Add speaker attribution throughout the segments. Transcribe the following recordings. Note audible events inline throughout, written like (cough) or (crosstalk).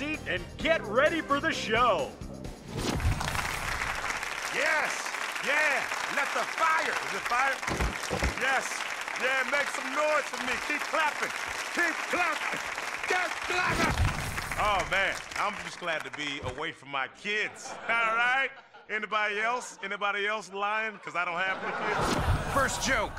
Speaker 1: your seat and get ready for the show.
Speaker 2: Yes, yeah, let the fire. Is it fire? Yes, yeah, make some noise for me. Keep clapping. Keep clapping. Keep clapping. Oh, man, I'm just glad to be away from my kids. (laughs) All right? Anybody else? Anybody else lying? Because I don't have any kids?
Speaker 3: First joke.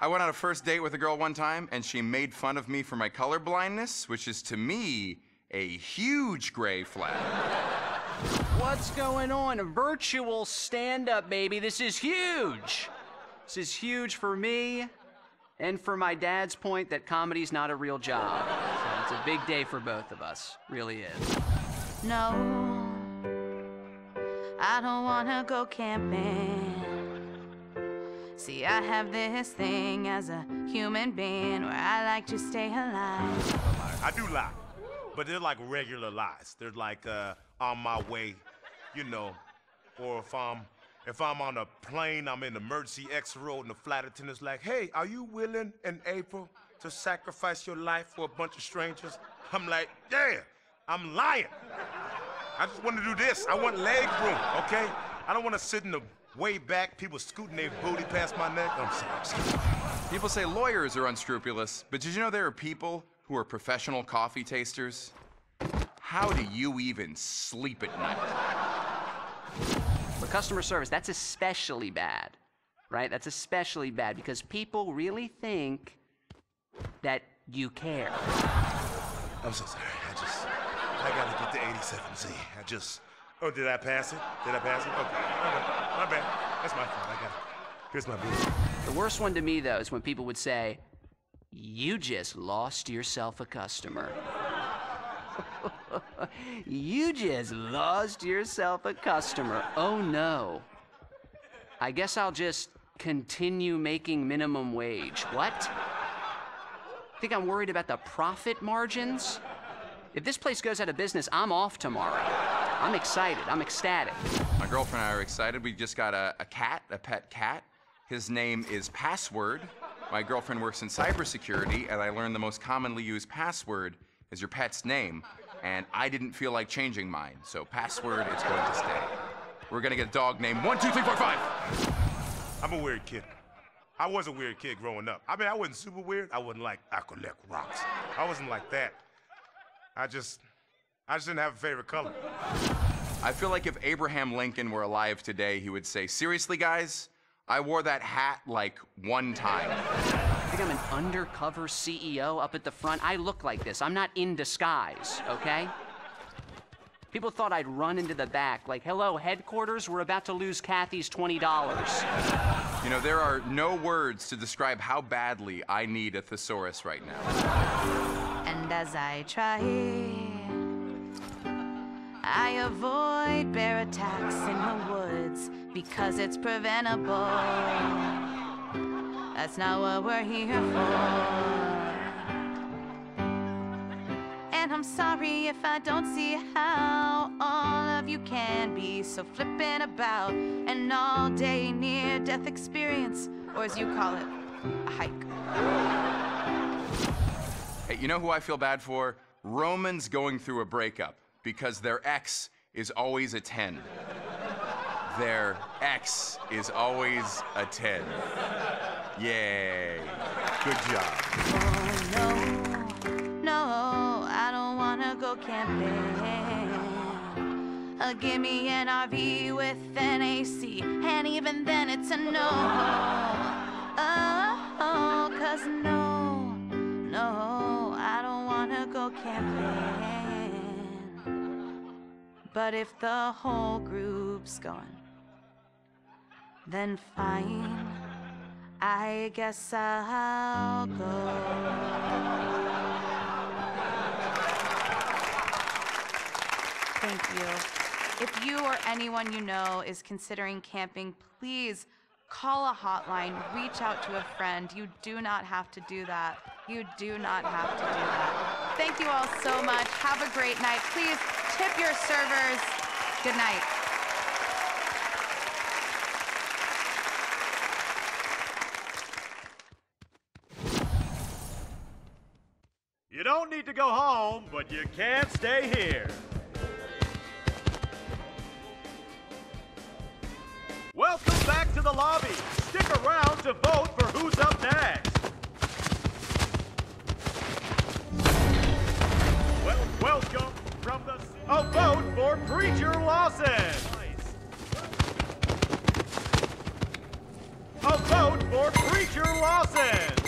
Speaker 3: I went on a first date with a girl one time, and she made fun of me for my color blindness, which is to me a huge gray flag.
Speaker 4: What's going on? A virtual stand up, baby. This is huge. This is huge for me and for my dad's point that comedy's not a real job. So it's a big day for both of us. Really is.
Speaker 5: No, I don't wanna go camping. See, I have this thing as a human being where I like to stay alive.
Speaker 2: I do lie, but they're like regular lies. They're like uh, on my way, you know, or if I'm if I'm on a plane, I'm in emergency exit row, and the flight attendant's like, "Hey, are you willing in April to sacrifice your life for a bunch of strangers?" I'm like, "Yeah, I'm lying. I just want to do this. I want leg room, okay? I don't want to sit in the way back, people scooting their booty past my neck. I'm sorry. I'm sorry.
Speaker 3: People say lawyers are unscrupulous, but did you know there are people who are professional coffee tasters? How do you even sleep at night?
Speaker 4: But customer service, that's especially bad, right? That's especially bad because people really think that you care.
Speaker 2: I'm so sorry. I just, I gotta get to 87Z. I just, oh, did I pass it? Did I pass it? Okay. Oh, All right. My bad. That's my fault. I got it. Here's my bill.
Speaker 4: The worst one to me, though, is when people would say, You just lost yourself a customer. (laughs) you just lost yourself a customer. Oh no. I guess I'll just continue making minimum wage. What? Think I'm worried about the profit margins? If this place goes out of business, I'm off tomorrow. I'm excited. I'm ecstatic.
Speaker 3: My girlfriend and I are excited. We just got a, a cat, a pet cat. His name is Password. My girlfriend works in cybersecurity, and I learned the most commonly used password is your pet's name. And I didn't feel like changing mine, so password is going to stay. We're gonna get a dog named one, two, three, four, five.
Speaker 2: I'm a weird kid. I was a weird kid growing up. I mean, I wasn't super weird. I wasn't like, I collect rocks. I wasn't like that. I just, I just didn't have a favorite color.
Speaker 3: I feel like if Abraham Lincoln were alive today, he would say, Seriously, guys, I wore that hat like one time.
Speaker 4: I think I'm an undercover CEO up at the front. I look like this. I'm not in disguise, okay? People thought I'd run into the back, like, hello, headquarters, we're about to lose Kathy's $20.
Speaker 3: You know, there are no words to describe how badly I need a thesaurus right now.
Speaker 5: And as I try, I avoid bear attacks in the woods because it's preventable. That's not what we're here for. And I'm sorry if I don't see how all of you can be so flippant about an all day near death experience, or as you call it, a hike.
Speaker 3: Hey, you know who I feel bad for? Romans going through a breakup because their ex is always a 10. Their ex is always a 10. Yay. Good job.
Speaker 5: Oh, no, no, I don't wanna go camping. Uh, give me an RV with an AC, and even then it's a no. Oh, cause no, no, I don't wanna go camping. But if the whole group's gone, then fine. I guess I'll go. Thank you. If you or anyone you know is considering camping, please call a hotline, reach out to a friend. You do not have to do that. You do not have to do that. Thank you all so much. Have a great night. Please tip your servers. Good night.
Speaker 1: You don't need to go home, but you can't stay here. Welcome back to the lobby. Stick around to vote for who's up next. A vote for Preacher Lawson. Nice. A vote for Preacher Lawson.